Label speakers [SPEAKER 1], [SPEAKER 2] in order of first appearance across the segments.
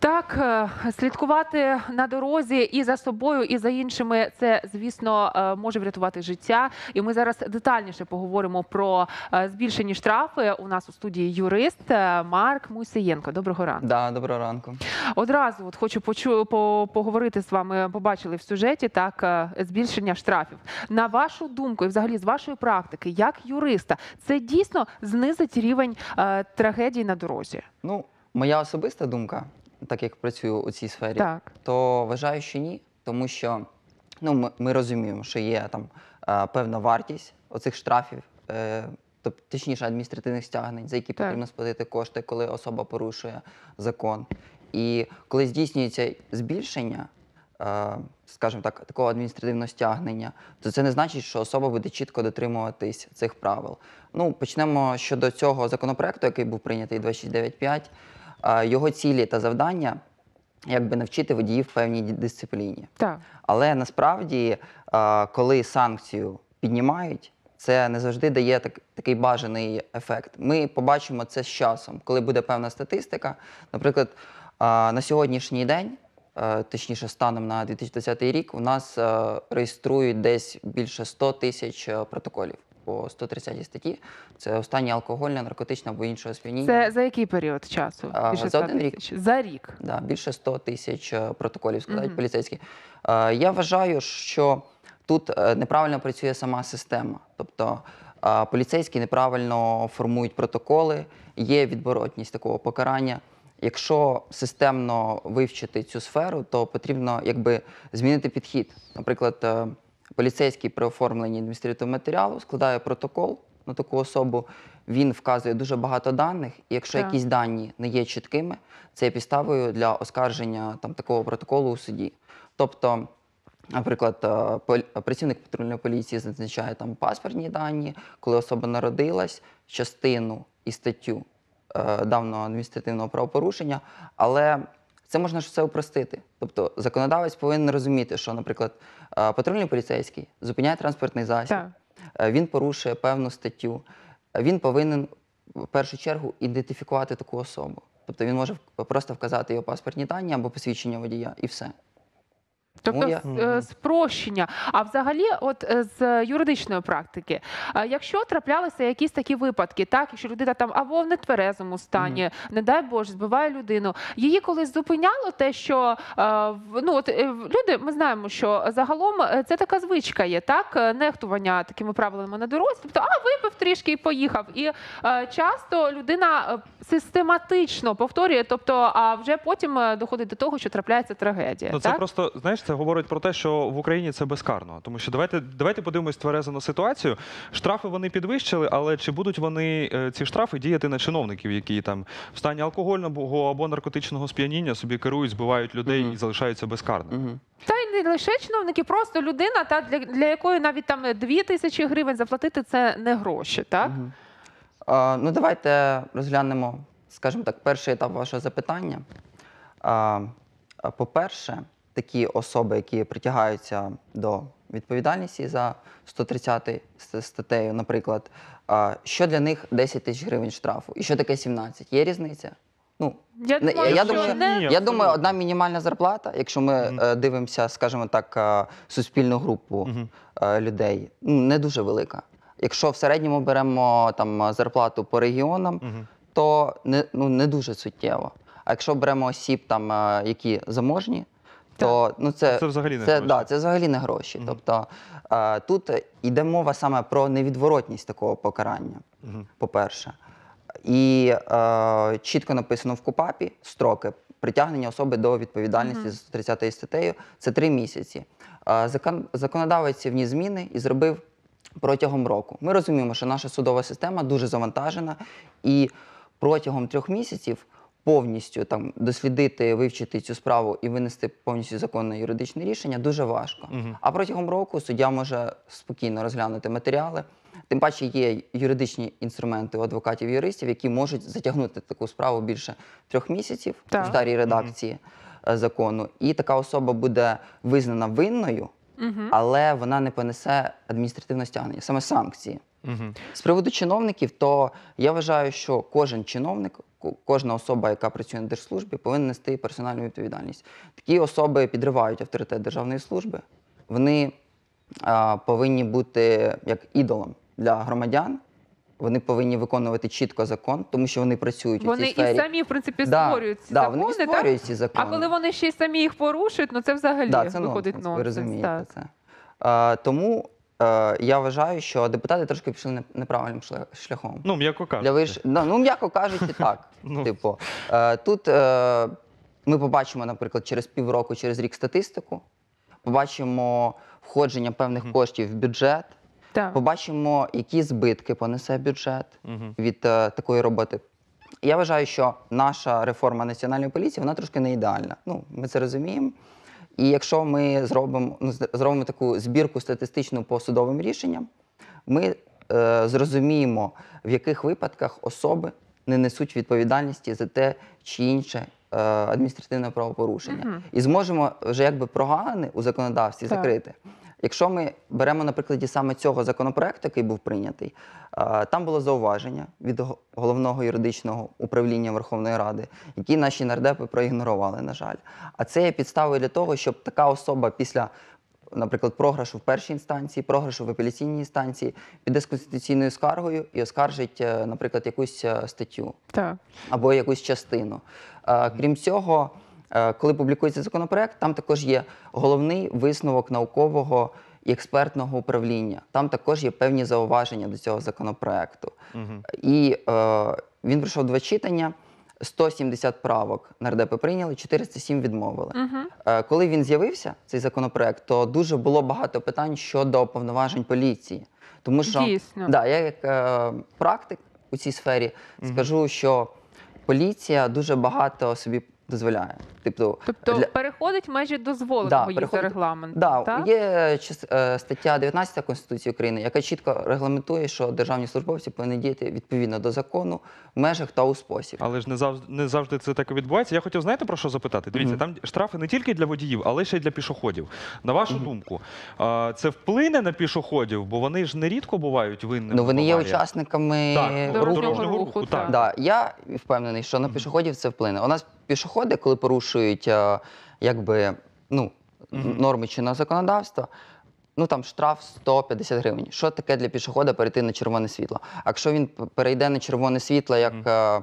[SPEAKER 1] Так, е, слідкувати на дорозі і за собою, і за іншими, це звісно е, може врятувати життя. І ми зараз детальніше поговоримо про е, збільшені штрафи. У нас у студії юрист Марк Мусієнко. Доброго ранку.
[SPEAKER 2] Да, доброго ранку.
[SPEAKER 1] Одразу от хочу почу по, поговорити з вами. Побачили в сюжеті так збільшення штрафів. На вашу думку, і взагалі з вашої практики, як юриста, це дійсно знизить рівень трагедій на дорозі.
[SPEAKER 2] Ну, моя особиста думка, так як працюю у цій сфері,
[SPEAKER 1] Так.
[SPEAKER 2] то вважаю, що ні, тому що ну, ми, ми розуміємо, що є там е, певна вартість оцих штрафів, е, тобто точніше адміністративних стягнень, за які
[SPEAKER 1] Так.
[SPEAKER 2] потрібно сплатити кошти, коли особа порушує закон. І коли здійснюється збільшення, е, скажімо так, такого адміністративного стягнення, то це не значить, що особа буде чітко дотримуватись цих правил. Ну, почнемо щодо цього законопроекту, який був прийнятий 2695. Його цілі та завдання якби навчити водіїв певній дисципліні.
[SPEAKER 1] Так.
[SPEAKER 2] Але насправді, коли санкцію піднімають, це не завжди дає так, такий бажаний ефект. Ми побачимо це з часом, коли буде певна статистика. Наприклад, на сьогоднішній день, точніше, станом на 2020 рік, у нас реєструють десь більше 100 тисяч протоколів по 130 статті. Це останнє алкогольне, наркотичне або іншого сп'яніння.
[SPEAKER 1] Це за який період часу? Більше
[SPEAKER 2] за один рік.
[SPEAKER 1] За рік.
[SPEAKER 2] Да, більше 100 тисяч е, протоколів складають
[SPEAKER 1] Мгм.
[SPEAKER 2] поліцейські. Е, Я вважаю, що тут е, неправильно працює сама система. Тобто поліцейські неправильно формують протоколи, є відворотність такого покарання. Якщо системно вивчити цю сферу, то потрібно якби змінити підхід. Наприклад, поліцейський при оформленні адміністративного матеріалу складає протокол на таку особу. Він вказує дуже багато даних, і якщо
[SPEAKER 1] Так.
[SPEAKER 2] якісь дані не є чіткими, це є підставою для оскарження там такого протоколу у суді. Тобто, наприклад, е, працівник патрульної поліції зазначає там паспортні дані, коли особа народилась, частину і статтю е, давного адміністративного правопорушення, але це можна ж все упростити. Тобто законодавець повинен розуміти, що, наприклад, е, патрульний поліцейський зупиняє транспортний засіб,
[SPEAKER 1] Так.
[SPEAKER 2] е, він порушує певну статтю, він повинен в першу чергу ідентифікувати таку особу. Тобто він може просто вказати його паспортні дані або посвідчення водія, і все.
[SPEAKER 1] Тобто
[SPEAKER 2] Тому я-
[SPEAKER 1] е, спрощення. А взагалі, от е, з юридичної практики, е, якщо траплялися якісь такі випадки, так якщо людина там або в нетверезому стані, не дай Боже, збиває людину, її колись зупиняло те, що в- ну от люди, ми знаємо, що загалом це така звичка є, так нехтування такими правилами на дорозі. Тобто, а випив трішки і поїхав. І часто людина систематично повторює, тобто, а вже потім доходить до того, що трапляється трагедія.
[SPEAKER 3] Ну, це
[SPEAKER 1] так?
[SPEAKER 3] просто знаєш, це говорить про те, що в Україні це безкарно. Тому що давайте давайте подивимось тверезо на ситуацію. Штрафи вони підвищили, але чи будуть вони е, ці штрафи діяти на чиновників, які там в стані алкогольного або наркотичного сп'яніння собі керують, збивають людей
[SPEAKER 2] Мгм.
[SPEAKER 3] і залишаються безкарними?
[SPEAKER 2] Угу.
[SPEAKER 1] Та й не лише чиновники, просто людина, та для, для якої навіть там дві тисячі гривень заплатити це не гроші, так?
[SPEAKER 2] Мгм. А, ну, давайте розглянемо, скажімо так, перший етап вашого запитання. По-перше, такі особи, які притягаються до відповідальності за 130 ст- статтею, наприклад, що для них 10 тисяч гривень штрафу і що таке 17? Є різниця? Ну,
[SPEAKER 1] Я
[SPEAKER 2] Не,
[SPEAKER 1] думаю,
[SPEAKER 2] я думаю-
[SPEAKER 1] не...
[SPEAKER 2] Я думаю, одна мінімальна зарплата, якщо ми е, дивимося, скажімо так, е, суспільну групу
[SPEAKER 3] Мгм.
[SPEAKER 2] е, людей, ну, не дуже велика. Якщо в середньому беремо там зарплату по регіонам,
[SPEAKER 3] Мгм.
[SPEAKER 2] то не, ну, не дуже суттєво. А якщо беремо осіб, там, які заможні, то ну, це,
[SPEAKER 3] Це взагалі не
[SPEAKER 2] це,
[SPEAKER 3] гроші.
[SPEAKER 2] да, це взагалі не гроші.
[SPEAKER 3] Мгм.
[SPEAKER 2] Тобто е, тут йде мова саме про невідворотність такого покарання,
[SPEAKER 3] Мгм.
[SPEAKER 2] по-перше. І е, чітко написано в КУПАПі строки притягнення особи до відповідальності
[SPEAKER 1] Мгм.
[SPEAKER 2] за 130 статтею це три місяці. Е, закон, законодавець вніс зміни і зробив протягом року. Ми розуміємо, що наша судова система дуже завантажена, і протягом трьох місяців повністю там дослідити, вивчити цю справу і винести повністю законне юридичне рішення дуже важко.
[SPEAKER 3] Мгм.
[SPEAKER 2] А протягом року суддя може спокійно розглянути матеріали. Тим паче є юридичні інструменти у адвокатів-юристів, які можуть затягнути таку справу більше трьох місяців
[SPEAKER 1] Так.
[SPEAKER 2] у старій редакції е, закону. І така особа буде визнана винною,
[SPEAKER 1] Мгм.
[SPEAKER 2] але вона не понесе адміністративне стягнення, саме санкції. З приводу чиновників, то я вважаю, що кожен чиновник кожна особа, яка працює на держслужбі, повинна нести персональну відповідальність. Такі особи підривають авторитет державної служби. Вони а, повинні бути як ідолом для громадян. Вони повинні виконувати чітко закон, тому що вони працюють у
[SPEAKER 1] Вони і самі, в принципі,
[SPEAKER 2] Да,
[SPEAKER 1] створюють ці
[SPEAKER 2] да,
[SPEAKER 1] закони,
[SPEAKER 2] вони
[SPEAKER 1] так?
[SPEAKER 2] створюють ці закони.
[SPEAKER 1] А коли вони ще й самі їх порушують, ну це взагалі
[SPEAKER 2] Да, це
[SPEAKER 1] виходить
[SPEAKER 2] нонсенс, ви розумієте
[SPEAKER 1] так.
[SPEAKER 2] це. Е, тому е, я вважаю, що депутати трошки пішли не- неправильним шляхом.
[SPEAKER 3] Ну, м'яко кажучи.
[SPEAKER 2] Для виш... ну, ну, м'яко кажучи, так.
[SPEAKER 3] Ну.
[SPEAKER 2] Типу, е, тут е, ми побачимо, наприклад, через півроку, через рік статистику, побачимо входження певних коштів в бюджет,
[SPEAKER 1] Так.
[SPEAKER 2] побачимо, які збитки понесе бюджет
[SPEAKER 3] Мгм.
[SPEAKER 2] від е, такої роботи. Я вважаю, що наша реформа національної поліції вона трошки не ідеальна. Ну, ми це розуміємо. І якщо ми зробимо, ну, зробимо таку збірку статистичну по судовим рішенням, ми е, зрозуміємо, в яких випадках особи не несуть відповідальності за те чи інше е, адміністративне правопорушення.
[SPEAKER 1] угу.
[SPEAKER 2] І зможемо вже якби прогалини у законодавстві
[SPEAKER 1] Так.
[SPEAKER 2] закрити. Якщо ми беремо на прикладі саме цього законопроекту, який був прийнятий, там було зауваження від головного юридичного управління Верховної Ради, які наші нардепи проігнорували, на жаль. А це є підставою для того, щоб така особа після, наприклад, програшу в першій інстанції, програшу в апеляційній інстанції, піде з конституційною скаргою і оскаржить, е, наприклад, якусь е, статтю
[SPEAKER 1] так.
[SPEAKER 2] або якусь частину. Крім цього, коли публікується законопроект, там також є головний висновок наукового і експертного управління. Там також є певні зауваження до цього законопроекту. І е, він пройшов два читання. 170 правок нардепи прийняли, 407 відмовили.
[SPEAKER 1] Угу.
[SPEAKER 2] Е, Коли він з'явився, цей законопроект, то дуже було багато питань щодо повноважень поліції. Тому що
[SPEAKER 1] Дійсно.
[SPEAKER 2] Да, я як е, практик у цій сфері скажу, що поліція дуже багато собі дозволяє. Тобто,
[SPEAKER 1] Тобто
[SPEAKER 2] для-
[SPEAKER 1] переходить межі дозволеного
[SPEAKER 2] Да, переходить-
[SPEAKER 1] регламентом.
[SPEAKER 2] Да,
[SPEAKER 1] так?
[SPEAKER 2] є час- е, стаття 19 Конституції України, яка чітко регламентує, що державні службовці повинні діяти відповідно до закону в межах та у спосіб.
[SPEAKER 3] Але ж не завжди не завжди це так і відбувається. Я хотів, знаєте, про що запитати? Дивіться,
[SPEAKER 2] Мгм.
[SPEAKER 3] там штрафи не тільки для водіїв, але ще й для пішоходів. На вашу думку, це вплине на пішоходів, бо вони ж нерідко бувають винними.
[SPEAKER 2] Ну вони є учасниками
[SPEAKER 3] Так,
[SPEAKER 2] руху.
[SPEAKER 3] дорожнього
[SPEAKER 1] руху,
[SPEAKER 3] руху.
[SPEAKER 1] так.
[SPEAKER 3] Так.
[SPEAKER 2] Да, я впевнений, що на пішоходів це вплине. У нас пішоходи, коли порушують е, якби, ну, норми чинного законодавства, ну там штраф 150 гривень. Що таке для пішохода перейти на червоне світло? А якщо він перейде на червоне світло як е,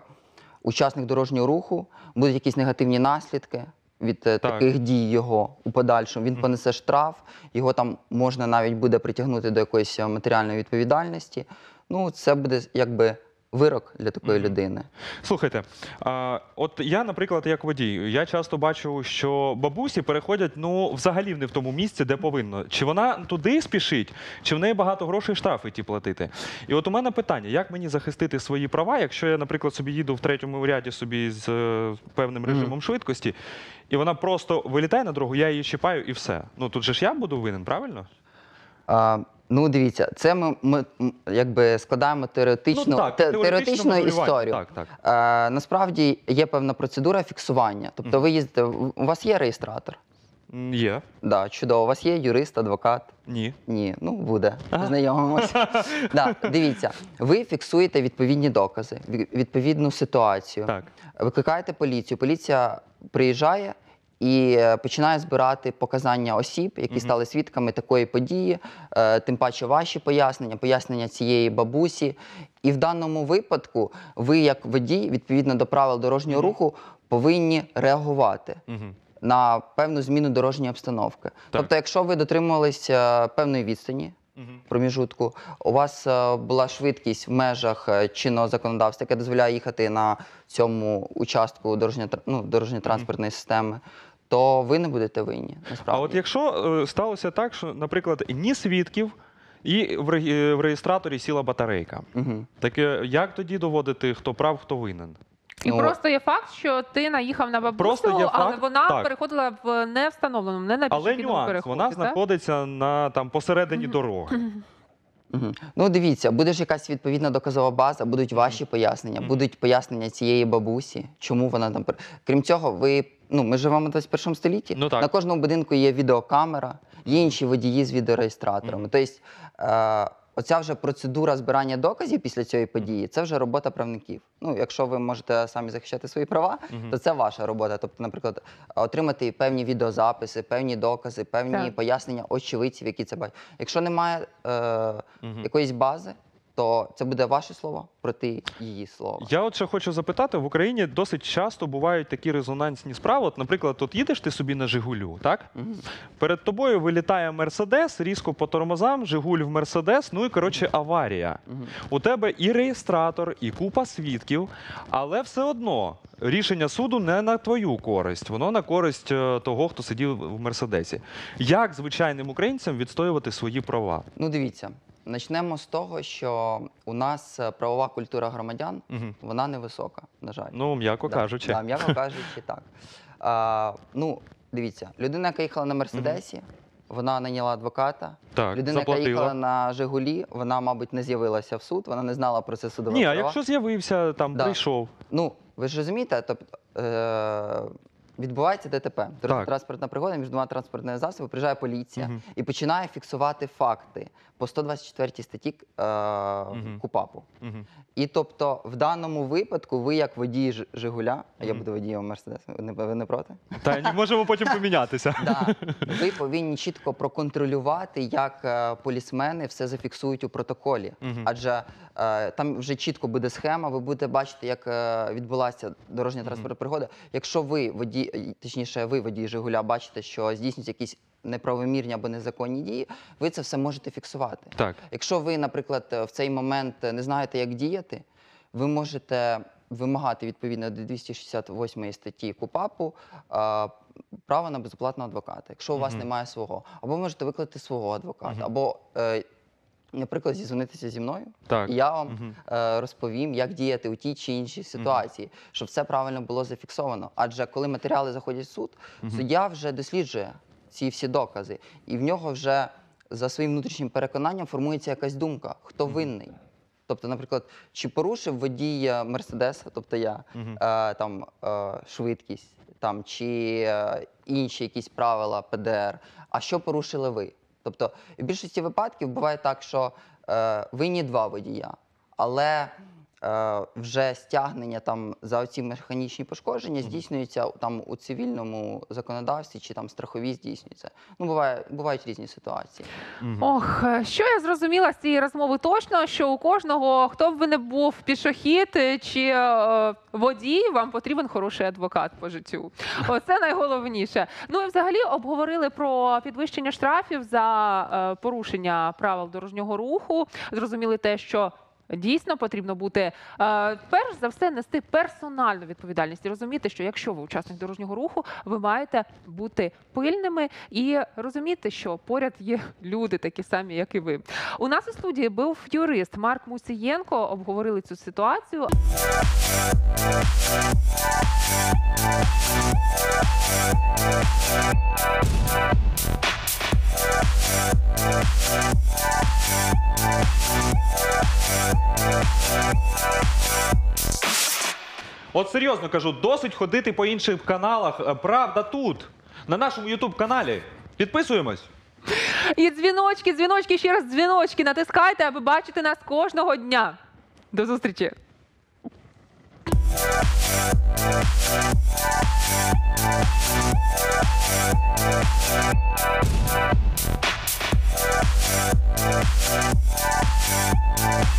[SPEAKER 2] учасник дорожнього руху, будуть якісь негативні наслідки. Від е,
[SPEAKER 3] Так.
[SPEAKER 2] таких дій його у подальшому він понесе штраф, його там можна навіть буде притягнути до якоїсь е, матеріальної відповідальності. Ну, це буде якби вирок для такої людини.
[SPEAKER 3] Слухайте, а, от я, наприклад, як водій, я часто бачу, що бабусі переходять ну взагалі не в тому місці, де повинно. Чи вона туди спішить, чи в неї багато грошей штрафи ті платити? І от у мене питання: як мені захистити свої права, якщо я, наприклад, собі їду в третьому ряді собі з е, певним режимом швидкості, і вона просто вилітає на дорогу, я її чіпаю і все. Ну тут же ж я буду винен, правильно?
[SPEAKER 2] А, ну, дивіться, це ми, ми якби складаємо теоретичну,
[SPEAKER 3] ну, так,
[SPEAKER 2] те- теоретичну історію.
[SPEAKER 3] Так, так.
[SPEAKER 2] Е, насправді є певна процедура фіксування. Тобто, ви їздите, у вас є реєстратор?
[SPEAKER 3] Є.
[SPEAKER 2] Да, чудово. У вас є юрист, адвокат?
[SPEAKER 3] Ні.
[SPEAKER 2] Ні, ну буде. Знайомимося. да, дивіться, ви фіксуєте відповідні докази, відповідну ситуацію.
[SPEAKER 3] Так.
[SPEAKER 2] Викликаєте поліцію. Поліція приїжджає і е, починає збирати показання осіб, які стали свідками такої події, е, тим паче ваші пояснення, пояснення цієї бабусі. І в даному випадку ви, як водій, відповідно до правил дорожнього руху, повинні реагувати на певну зміну дорожньої обстановки. Тобто, якщо ви дотримувалися певної відстані.
[SPEAKER 3] Угу.
[SPEAKER 2] Проміжутку, у вас е, була швидкість в межах е, чинного законодавства, яке дозволяє їхати на цьому участку дорожньо, ну, дорожньо-транспортної системи, то ви не будете винні. Насправді.
[SPEAKER 3] А от якщо е, сталося так, що, наприклад, ні свідків, і в, реєстраторі сіла батарейка.
[SPEAKER 2] Угу.
[SPEAKER 3] Таке, як тоді доводити, хто прав, хто винен?
[SPEAKER 1] І
[SPEAKER 2] Ну,
[SPEAKER 1] просто є факт, що ти наїхав на бабусю,
[SPEAKER 3] Просто є
[SPEAKER 1] але
[SPEAKER 3] факт,
[SPEAKER 1] вона
[SPEAKER 3] так.
[SPEAKER 1] переходила в невстановленому, не на
[SPEAKER 3] Але нюанс,
[SPEAKER 1] переході.
[SPEAKER 3] вона
[SPEAKER 1] так?
[SPEAKER 3] знаходиться на там посередині дороги.
[SPEAKER 2] Угу. Ну, дивіться, буде ж якась відповідна доказова база, будуть ваші пояснення, будуть пояснення цієї бабусі, чому вона там. Крім цього, ви ну ми живемо в 21 столітті.
[SPEAKER 3] Ну, так.
[SPEAKER 2] На кожному будинку є відеокамера, є інші водії з відеореєстраторами. Тобто, е, оця вже процедура збирання доказів після цієї події, це вже робота правників. Ну, якщо ви можете самі захищати свої права,
[SPEAKER 3] Мгм.
[SPEAKER 2] то це ваша робота. Тобто, наприклад, отримати певні відеозаписи, певні докази, певні
[SPEAKER 1] Так.
[SPEAKER 2] пояснення очевидців, які це бачать. Якщо немає е, якоїсь бази, то це буде ваше слово проти її слова.
[SPEAKER 3] Я от ще хочу запитати: в Україні досить часто бувають такі резонансні справи. От, наприклад, тут їдеш ти собі на Жигулю, так?
[SPEAKER 2] Мгм.
[SPEAKER 3] Перед тобою вилітає Мерседес, різко по тормозам, Жигуль в Мерседес, ну і коротше аварія.
[SPEAKER 2] Мгм.
[SPEAKER 3] У тебе і реєстратор, і купа свідків, але все одно рішення суду не на твою користь, воно на користь е, того, хто сидів в Мерседесі. Як звичайним українцям відстоювати свої права?
[SPEAKER 2] Ну, дивіться, почнемо з того, що у нас е, правова культура громадян
[SPEAKER 3] Мгм.
[SPEAKER 2] вона невисока, на жаль.
[SPEAKER 3] Ну, м'яко
[SPEAKER 2] Да,
[SPEAKER 3] кажучи.
[SPEAKER 2] Да, м'яко кажучи, так. А, ну, дивіться, людина, яка їхала на Мерседесі, вона наняла адвоката.
[SPEAKER 3] Так,
[SPEAKER 2] людина, яка їхала на Жигулі, вона, мабуть, не з'явилася в суд, вона не знала про це судове
[SPEAKER 3] Ні, а якщо з'явився, там
[SPEAKER 2] Да.
[SPEAKER 3] прийшов.
[SPEAKER 2] Ну, ви ж розумієте, тобто. Е- Відбувається ДТП, транспортна пригода між двома транспортними засобами, приїжджає поліція і починає фіксувати факти по 124 статті е-. КУПАПу. І тобто, в даному випадку, ви як водій Жигуля, а я буду водієм Мерседеса, ви не, не проти?
[SPEAKER 3] Та ні, можемо потім помінятися.
[SPEAKER 2] Да. Ви повинні чітко проконтролювати, як е, полісмени все зафіксують у протоколі. Адже е, там вже чітко буде схема, ви будете бачити, як е, відбулася дорожня транспортна пригода. Якщо ви водій, точніше, ви водій Жигуля, бачите, що здійснюються якісь неправомірні або незаконні дії, ви це все можете фіксувати.
[SPEAKER 3] Так.
[SPEAKER 2] Якщо ви, наприклад, в цей момент не знаєте, як діяти, ви можете вимагати відповідно до 268 статті КУПАПу право на безоплатного адвоката, якщо у вас немає свого, або можете викликати свого адвоката, або, е, наприклад, зізвонитися зі мною,
[SPEAKER 3] Так.
[SPEAKER 2] і я вам
[SPEAKER 3] Мгм.
[SPEAKER 2] е, розповім, як діяти у тій чи іншій ситуації, щоб все правильно було зафіксовано. Адже коли матеріали заходять в суд,
[SPEAKER 3] Мгм.
[SPEAKER 2] суддя вже досліджує ці всі докази, і в нього вже за своїм внутрішнім переконанням формується якась думка, хто винний. Тобто, наприклад, чи порушив водій е, Мерседеса, тобто я, е, там е, швидкість, там чи е, інші якісь правила ПДР. А що порушили ви? Тобто, в більшості випадків буває так, що е, винні два водія, але вже стягнення там за оці механічні пошкодження здійснюється там у цивільному законодавстві чи там страхові здійснюється. Ну, буває, бувають різні ситуації.
[SPEAKER 1] Ох, е, що я зрозуміла з цієї розмови точно, що у кожного, хто б ви не був пішохід е, чи е, водій, вам потрібен хороший адвокат по життю. Оце найголовніше. Ну і взагалі обговорили про підвищення штрафів за е, порушення правил дорожнього руху. Зрозуміли те, що. Дійсно потрібно бути е, перш за все нести персональну відповідальність і розуміти, що якщо ви учасник дорожнього руху, ви маєте бути пильними і розуміти, що поряд є люди, такі самі, як і ви. У нас у студії був юрист Марк Мусієнко. Обговорили цю ситуацію.
[SPEAKER 3] От серйозно кажу, досить ходити по інших каналах. Е, правда тут, на нашому ютуб-каналі. Підписуємось.
[SPEAKER 1] І дзвіночки, дзвіночки, ще раз дзвіночки. Натискайте, аби бачити нас кожного дня. До зустрічі. We'll be right back.